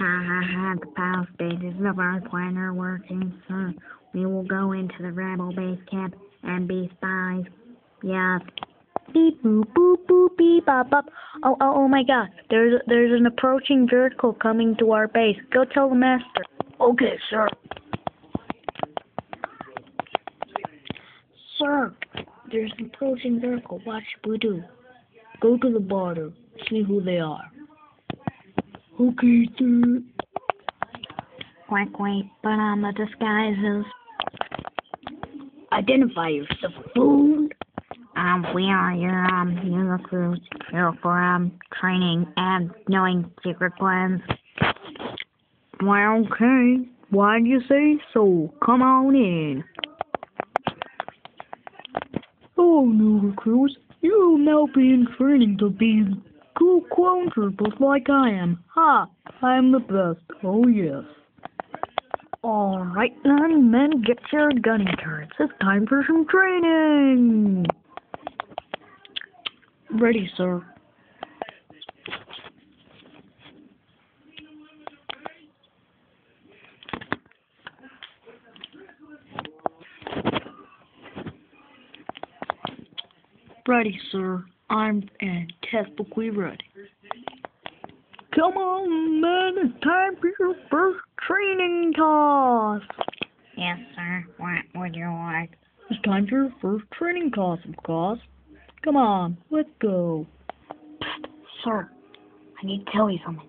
Ha ha ha, the power stages of our plan are working, sir. We will go into the rebel base camp and be spies. Yes. Beep boop boop boop beep bop bop. Oh oh oh my God! There's there's an approaching vehicle coming to our base. Go tell the master. Okay, sir. Sir, there's an approaching vehicle. What should we do? Go to the border. See who they are. Okay, sir. Put on the disguises. Identify yourself, fool. Um, we are your, um, new recruits here for, um, training and knowing secret plans. Well, okay. Why do you say so? Come on in. Oh, new recruits. You will now be in training to be clone troopers like I am. Ha! I am the best. Oh, yes. Alright then, men, get your gunning turrets. It's time for some training! Ready, sir. Ready, sir. I'm and textbook we ready. Come on, man, it's time for your first training class. Yes, sir. What would you like? It's time for your first training class, of course. Come on, let's go. Sir, I need to tell you something.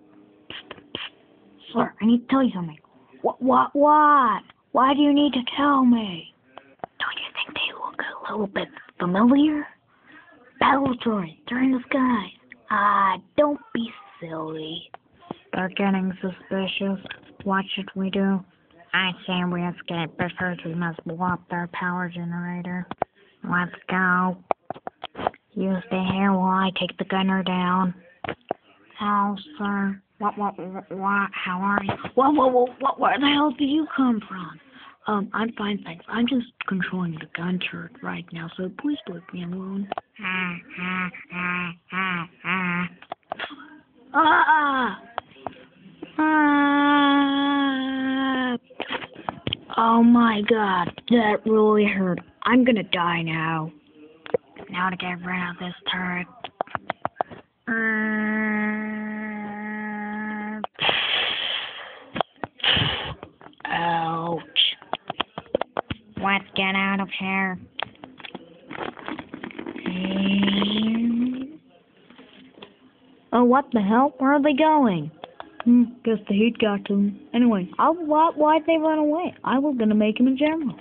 Sir, I need to tell you something. What? What? What? Why do you need to tell me? Don't you think they look a little bit familiar? Battle droids, they're in the sky. Ah, don't be silly. They're getting suspicious. What should we do? I say we escape, but first we must blow up their power generator. Let's go. You stay here while I take the gunner down. Oh, sir. What, what, what, what, how are you? Whoa, whoa, whoa, what, where the hell do you come from? Um, I'm fine, thanks. I'm just controlling the gun turret right now, so please leave me alone. Ah, ah! Oh my god, that really hurt. I'm gonna die now. Now to get rid of this turret. Uh, Ouch. let's get out of here. Oh, what the hell? Where are they going? Hmm, guess the heat got to them. Anyway, I, why, why'd they run away? I was gonna make him a general.